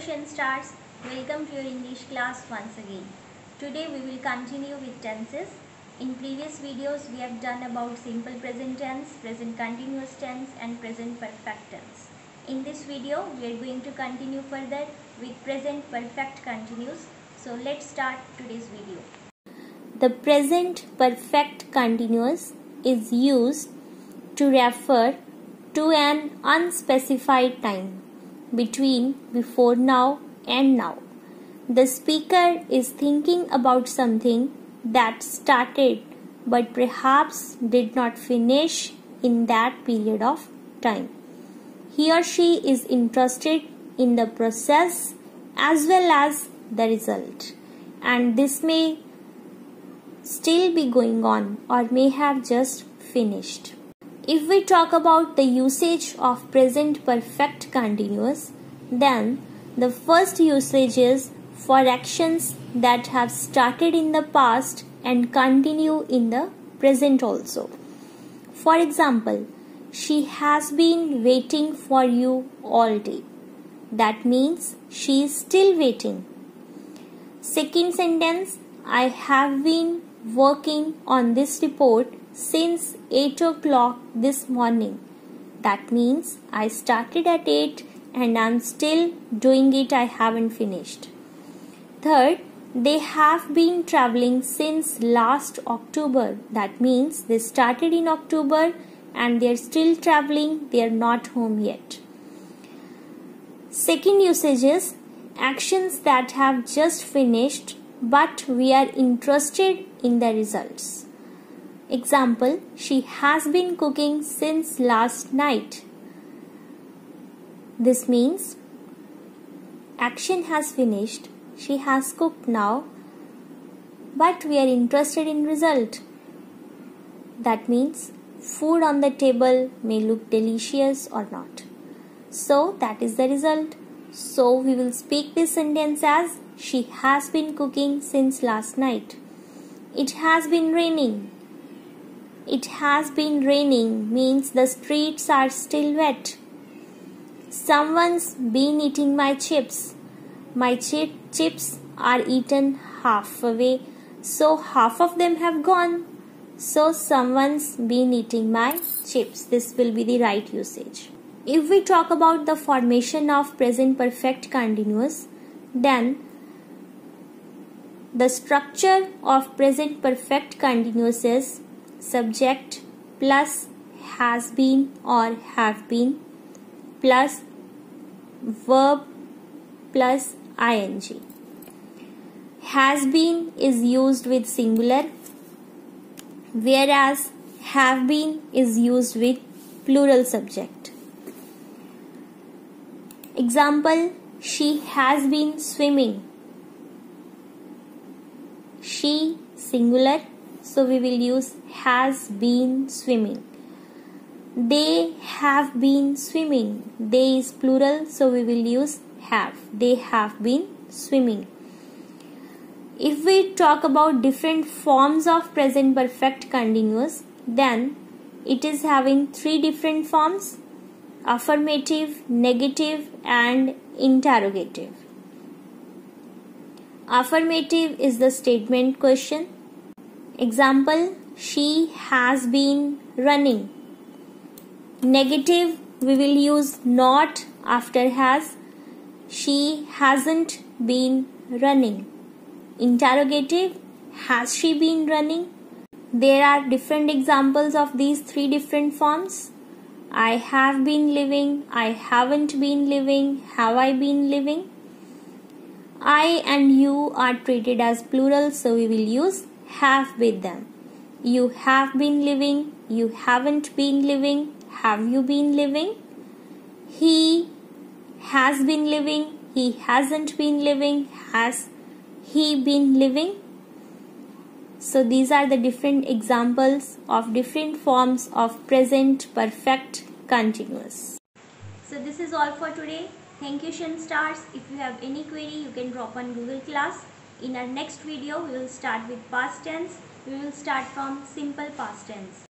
stars. Welcome to your english class once again. Today we will continue with tenses. In previous videos we have done about simple present tense present continuous tense and present perfect tense. In this video we are going to continue further with present perfect continuous. So let's start today's video. The present perfect continuous is used to refer to an unspecified time between before now and now. The speaker is thinking about something that started but perhaps did not finish in that period of time. He or she is interested in the process as well as the result, and this may still be going on or may have just finished. If we talk about the usage of present perfect continuous, then the first usage is for actions that have started in the past and continue in the present also. For example, she has been waiting for you all day. That means she is still waiting. Second sentence I have been working on this report since 8 o'clock this morning. That means I started at 8 and I'm still doing it, I haven't finished. Third, they have been traveling since last October. That means they started in October and they're still traveling, they're not home yet. Second usage is actions that have just finished but we are interested in the results. Example, she has been cooking since last night. This means action has finished, she has cooked now, but we are interested in result. That means food on the table may look delicious or not. So that is the result. So we will speak this sentence as she has been cooking since last night. It has been raining. It has been raining means the streets are still wet. Someone's been eating my chips. My chi- chips are eaten half away, so half of them have gone. So someone's been eating my chips. This will be the right usage. If we talk about the formation of present perfect continuous, then the structure of present perfect continuous is subject plus has been or have been plus verb plus ing. Has been is used with singular whereas have been is used with plural subject. Example She has been swimming. She singular so we will use has been swimming. They have been swimming. They is plural, so we will use have. They have been swimming. If we talk about different forms of present perfect continuous, then it is having three different forms affirmative, negative, and interrogative. Affirmative is the statement question Example She has been running. Negative we will use not after has. She hasn't been running. Interrogative Has she been running? There are different examples of these three different forms. I have been living, I haven't been living, have I been living? I and you are treated as plural, so we will use have with them. You have been living, you haven't been living, have you been living? He has been living, he hasn't been living, has he been living? So these are the different examples of different forms of present perfect continuous. So this is all for today. Thank you Shin Stars. If you have any query you can drop on Google Class. In our next video, we will start with past tense. We will start from simple past tense.